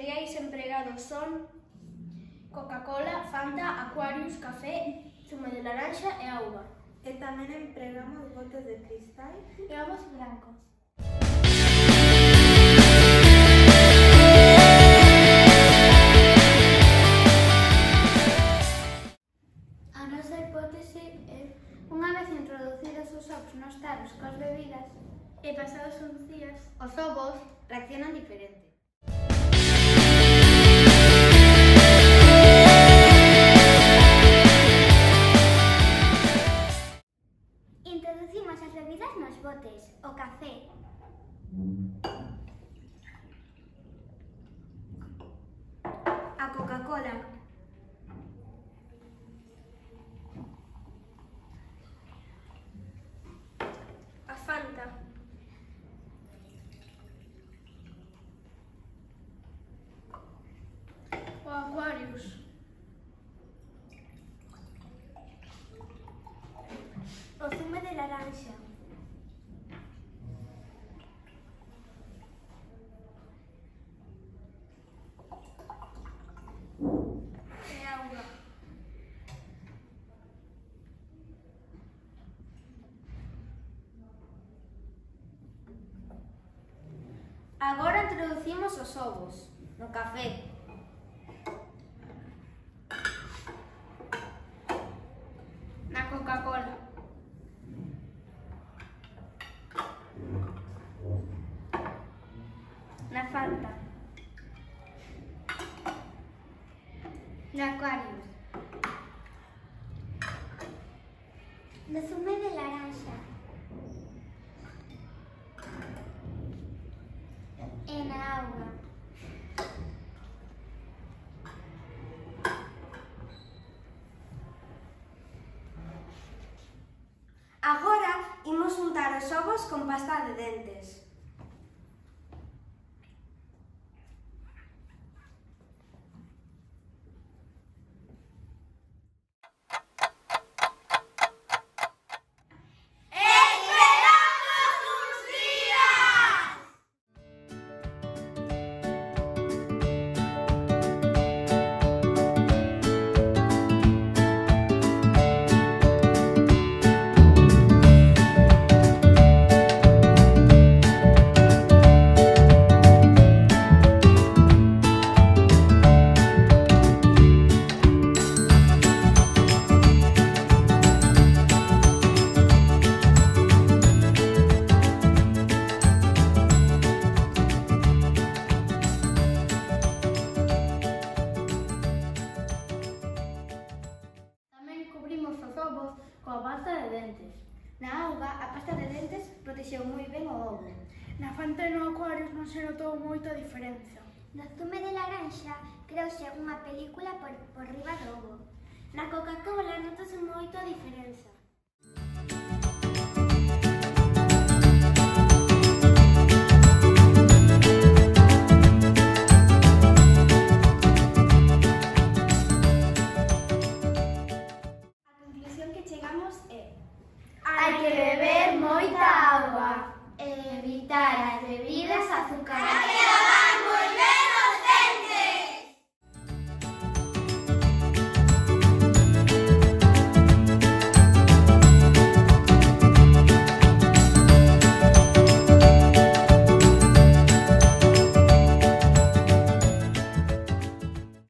cereais empregados son Coca-Cola, Fanta, Aquarius, café, zumo de laranxa e auga. E tamén empregamos botes de cristal e ovos blancos. A nosa hipótese é unha vez introducidos os ovos nos tarros cos bebidas e pasados uns días, os ovos reaccionan diferente. A Coca-Cola. a Fanta, o Aquarius, O zume de laranxa. Introducimos os ovos no café. Na Coca-Cola, Na Fanta. Na Aquarius. No zume de laranxa. e na aula. Agora imos untar os ovos con pasta de dentes. coa pasta de dentes. Na auga, a pasta de dentes protexeu moi ben o ovo. Na fanta e no acuario non se notou moita diferenza. No zume de laranxa creouse unha película por, por riba do ovo. Na Coca-Cola notase moito a diferenza. anos é Hai que beber moita auga e evitar as bebidas azucaradas.